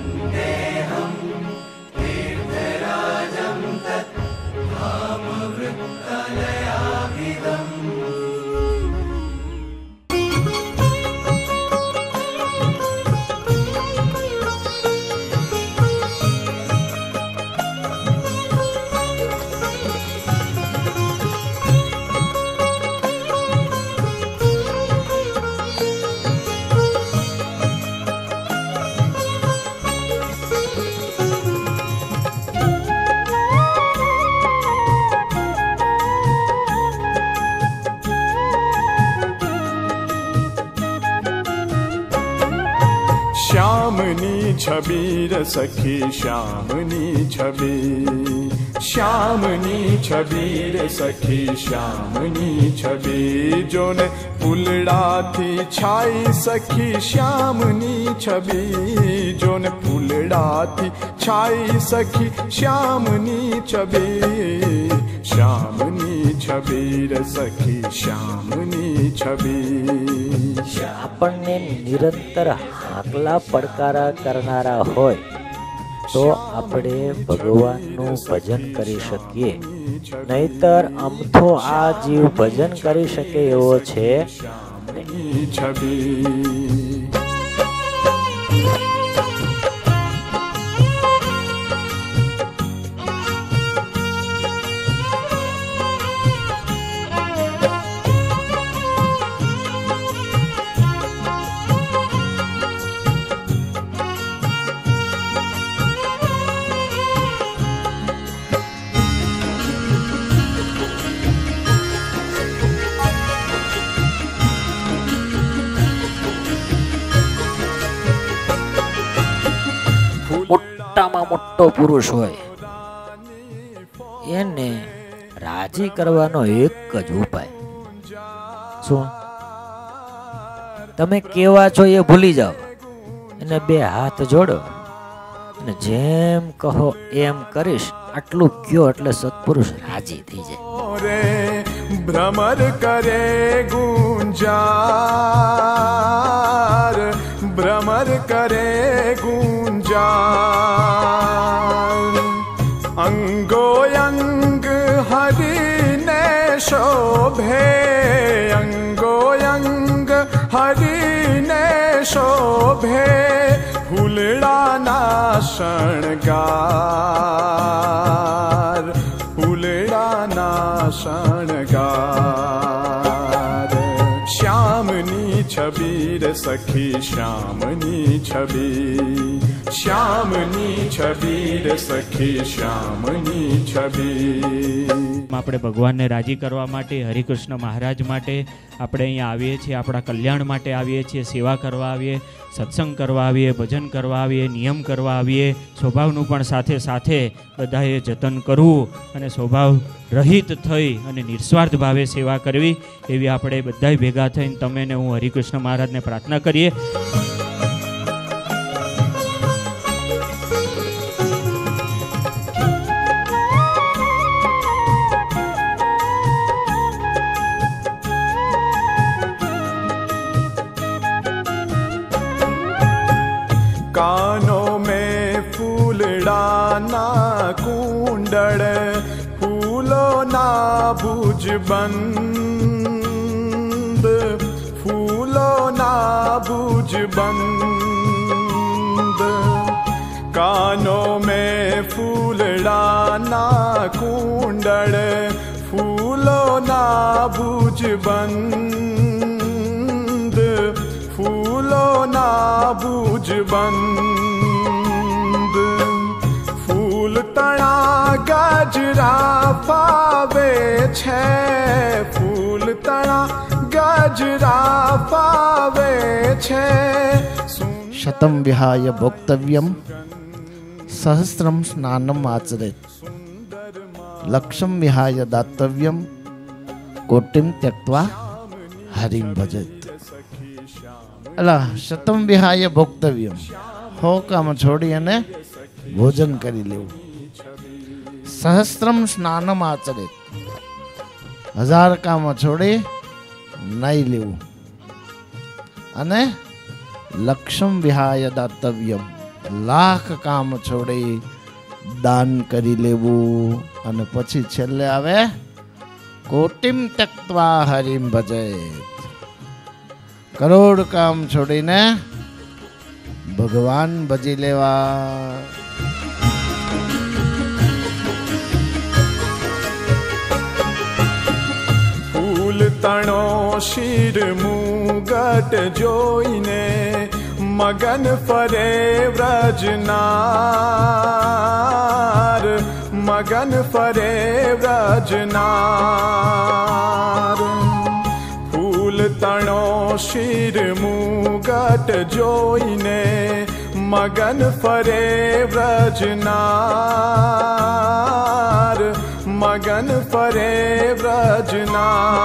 वन्देऽहम् छबीर सखी श्यामनी छी श्यामनी छबीर सखी श्यामनी श्यामनि जो ने फुल्डा थी छाई सखी श्यामनी श्यामनि जो ने फुलडा थी छाई सखी श्यामनी श्यामनिबि श्यामनी छबीर सखी श्यामनी छबी આપણને નિરંતર હાકલા પડકારા કરનારા હોય, તો આપણે ભગવાનનું ભજન કરી શકીએ. નહીતર અમથો આ જીવ ભજન કરી શકે એવો છે. છબી મોટામાં મોટો પુરુષ હોય. એને રાજી કરવાનો એક જ ઉપાય. શું? તમે કેવા છો એ ભૂલી જાઓ. એને બે હાથ જોડો. અને જેમ કહો એમ કરીશ, આટલું કયો એટલે સત્પુરુષ રાજી થઈ જાય. ભ્રમર કરે ગુંજાર, ભ્રમર કરે ગુંજાર. शोभे हुलडाना शणगार हुलडाना शणगार श्यामनी छबीर सखी श्यामनी छबीर। શ્યામની છબી રે સખી, શ્યામની છબી આપણે ભગવાનને રાજી કરવા માટે, હરિકૃષ્ણ મહારાજ માટે આપણે અહીંયા આવીએ છીએ, આપણા કલ્યાણ માટે આવીએ છીએ, સેવા કરવા આવીએ, સત્સંગ કરવા આવીએ, ભજન કરવા આવીએ, નિયમ કરવા આવીએ. સ્વભાવનું પણ સાથે સાથે બધાએ જતન કરવું અને સ્વભાવ રહિત થઈ અને નિસ્વાર્થ ભાવે સેવા કરવી, એવી આપણે બધાય ભેગા થઈને તમે ને હું હરિકૃષ્ણ મહારાજને પ્રાર્થના કરીએ. कानों में फूलडाना कुंडड़ फूलों ना भुज बंद फूलों ना भुज बंद। कानों में फूलडाना कुंडड़ फूलों ना भुज बंद ના બુજ બંદ ફૂલ તણા ગજરા પાવે છે ફૂલ તણા ગજરા પાવે છે શતમ વિહાય ભોક્તવ્યમ સહસ્રમ સ્નાનમ આચરે લક્ષ્યમ વિહાય દાતવ્યમ કોટિમ ત્યક્વા હરિમ ભજત અલા શતમ વિહાય ભોક્તવ્યમ હો કામ છોડી અને ભોજન કરી લેવું સહસ્ત્રમ સ્નાનમ આચરે હજાર કામ છોડી નહીં લેવું અને લક્ષમ વિહાય દાતવ્યમ લાખ કામ છોડી દાન કરી લેવું અને પછી છેલ્લે આવે કોટિમ તક્વા હરિમ ભજે કરોડ કામ છોડીને ભગવાન ભજી લેવા. ફૂલ તણો, શિર, મુગટ જોઈને મગન ફરે વ્રજનાર. मगन फरे व्रजनार फूल तणो शिर मूग जोइने मगन फरे व्रजनार मगन फरे व्रजनार